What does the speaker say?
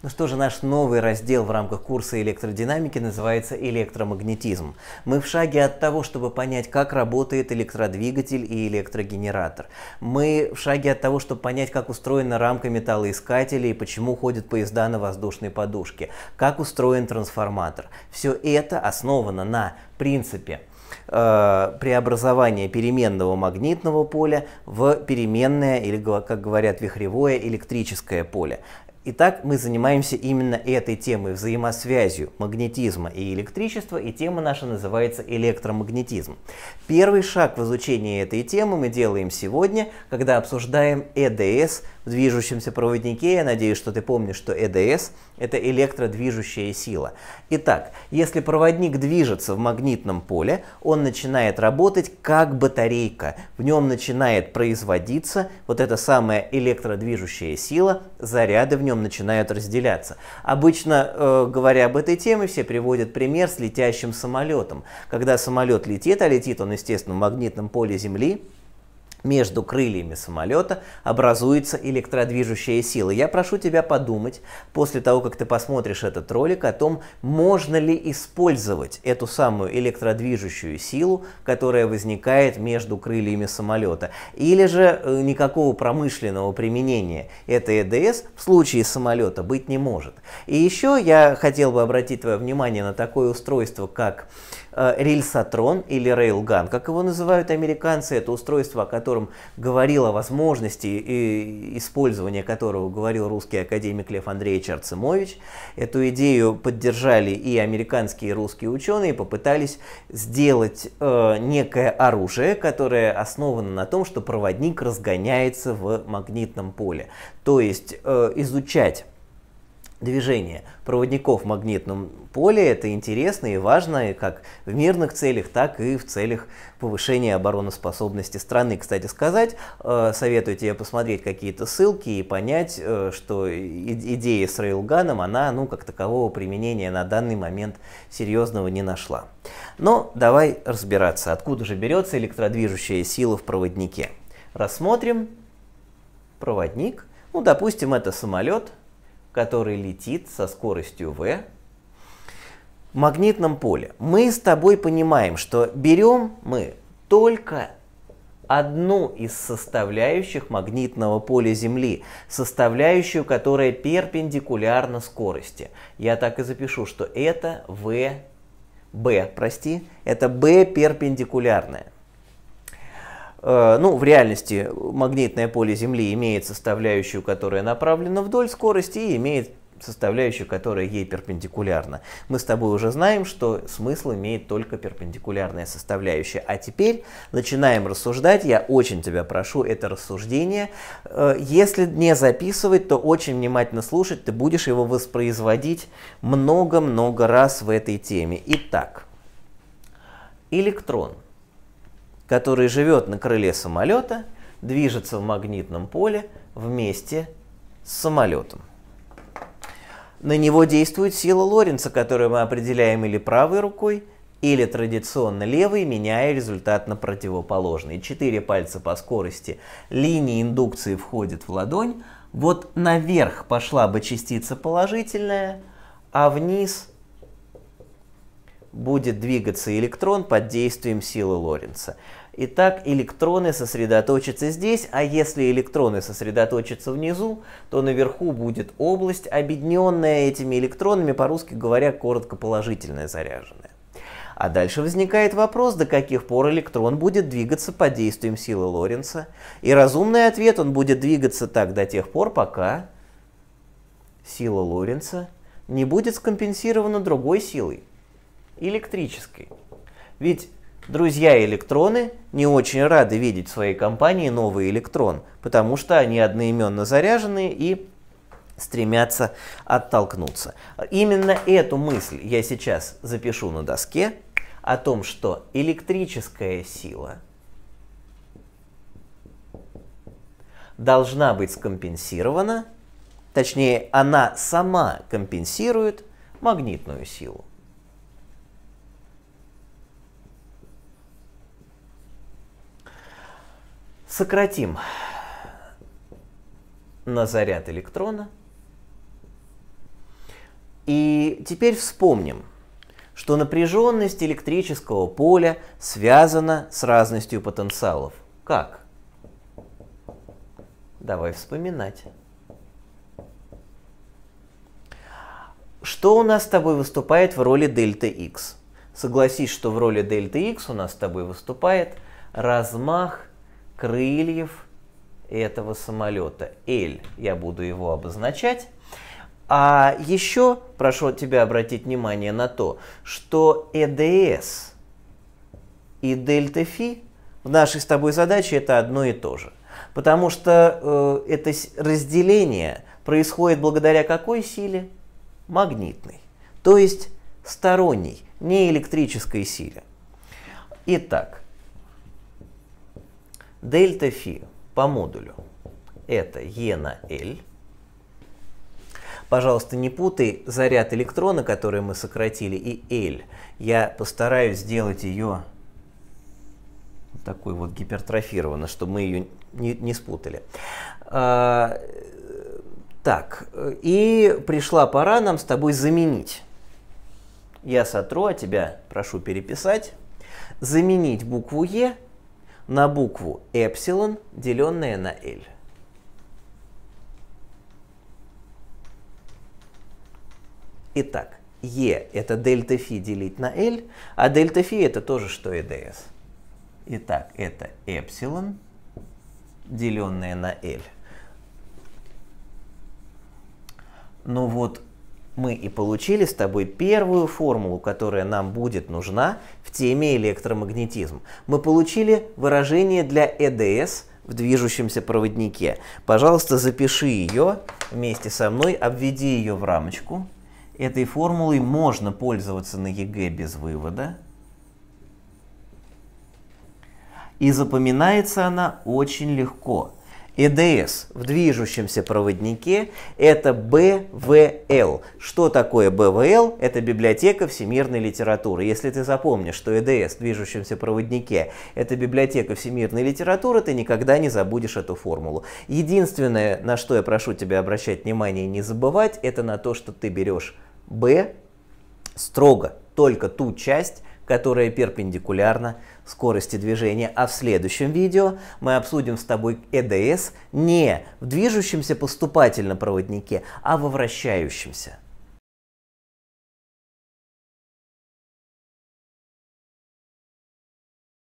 Ну что же, наш новый раздел в рамках курса электродинамики называется электромагнетизм. Мы в шаге от того, чтобы понять, как работает электродвигатель и электрогенератор. Мы в шаге от того, чтобы понять, как устроена рамка металлоискателя и почему ходят поезда на воздушной подушке, как устроен трансформатор. Все это основано на принципе э, преобразования переменного магнитного поля в переменное или, как говорят, вихревое электрическое поле. Итак, мы занимаемся именно этой темой, взаимосвязью магнетизма и электричества, и тема наша называется электромагнетизм. Первый шаг в изучении этой темы мы делаем сегодня, когда обсуждаем ЭДС в движущемся проводнике. Я надеюсь, что ты помнишь, что ЭДС – это электродвижущая сила. Итак, если проводник движется в магнитном поле, он начинает работать как батарейка. В нем начинает производиться вот эта самая электродвижущая сила, заряды в нем начинают разделяться. Обычно, э, говоря об этой теме, все приводят пример с летящим самолетом. Когда самолет летит, а летит он, естественно, в магнитном поле Земли, между крыльями самолета образуется электродвижущая сила. Я прошу тебя подумать, после того, как ты посмотришь этот ролик, о том, можно ли использовать эту самую электродвижущую силу, которая возникает между крыльями самолета. Или же э, никакого промышленного применения этой ЭДС в случае самолета быть не может. И еще я хотел бы обратить твое внимание на такое устройство, как рельсотрон или рейлган, как его называют американцы, это устройство, о котором говорил о возможности использования которого говорил русский академик Лев Андреевич Арцемович. Эту идею поддержали и американские и русские ученые, попытались сделать э, некое оружие, которое основано на том, что проводник разгоняется в магнитном поле. То есть э, изучать движение проводников в магнитном поле. Это интересно и важно как в мирных целях, так и в целях повышения обороноспособности страны. Кстати сказать, э, советую тебе посмотреть какие-то ссылки и понять, э, что идея с рейлганом, она ну, как такового применения на данный момент серьезного не нашла. Но давай разбираться, откуда же берется электродвижущая сила в проводнике. Рассмотрим проводник. Ну, допустим, это самолет, который летит со скоростью v в магнитном поле. Мы с тобой понимаем, что берем мы только одну из составляющих магнитного поля Земли, составляющую, которая перпендикулярна скорости. Я так и запишу, что это v, b, прости, это b перпендикулярная. Э, ну, в реальности магнитное поле Земли имеет составляющую, которая направлена вдоль скорости, и имеет составляющую, которая ей перпендикулярна. Мы с тобой уже знаем, что смысл имеет только перпендикулярная составляющая. А теперь начинаем рассуждать. Я очень тебя прошу это рассуждение. Э, если не записывать, то очень внимательно слушать. Ты будешь его воспроизводить много-много раз в этой теме. Итак, электрон – который живет на крыле самолета, движется в магнитном поле вместе с самолетом. На него действует сила Лоренца, которую мы определяем или правой рукой, или традиционно левой, меняя результат на противоположный. Четыре пальца по скорости линии индукции входят в ладонь. Вот наверх пошла бы частица положительная, а вниз будет двигаться электрон под действием силы Лоренца. Итак, электроны сосредоточатся здесь, а если электроны сосредоточатся внизу, то наверху будет область, объединенная этими электронами, по-русски говоря, коротко положительная заряженная. А дальше возникает вопрос, до каких пор электрон будет двигаться под действием силы Лоренца. И разумный ответ, он будет двигаться так до тех пор, пока сила Лоренца не будет скомпенсирована другой силой, электрической. Ведь Друзья-электроны не очень рады видеть в своей компании новый электрон, потому что они одноименно заряжены и стремятся оттолкнуться. Именно эту мысль я сейчас запишу на доске о том, что электрическая сила должна быть скомпенсирована, точнее, она сама компенсирует магнитную силу. Сократим на заряд электрона И теперь вспомним, что напряженность электрического поля связана с разностью потенциалов. Как? Давай вспоминать. Что у нас с тобой выступает в роли дельта x? Согласись, что в роли дельта x у нас с тобой выступает размах крыльев этого самолета. L, я буду его обозначать. А еще прошу тебя обратить внимание на то, что ЭДС и дельта фи в нашей с тобой задаче это одно и то же. Потому что э, это разделение происходит благодаря какой силе? Магнитной. То есть сторонней, не электрической силе. Итак, дельта фи по модулю это Е на L – Пожалуйста, не путай заряд электрона, который мы сократили, и L. Я постараюсь сделать ее такой вот гипертрофированно, чтобы мы ее не, не спутали. А, так, и пришла пора нам с тобой заменить. Я сотру, а тебя прошу переписать. Заменить букву Е на букву эпсилон, деленное на L. Итак, Е это дельта фи делить на L, а дельта фи это тоже что и ds. Итак, это эпсилон, деленное на L. Ну вот, мы и получили с тобой первую формулу, которая нам будет нужна в теме электромагнетизм. Мы получили выражение для ЭДС в движущемся проводнике. Пожалуйста, запиши ее вместе со мной, обведи ее в рамочку. Этой формулой можно пользоваться на ЕГЭ без вывода. И запоминается она очень легко. ЭДС в движущемся проводнике это БВЛ. Что такое БВЛ? Это библиотека всемирной литературы. Если ты запомнишь, что ЭДС в движущемся проводнике это библиотека всемирной литературы, ты никогда не забудешь эту формулу. Единственное, на что я прошу тебя обращать внимание и не забывать, это на то, что ты берешь Б строго только ту часть, которая перпендикулярна скорости движения. А в следующем видео мы обсудим с тобой ЭДС не в движущемся поступательном проводнике, а во вращающемся.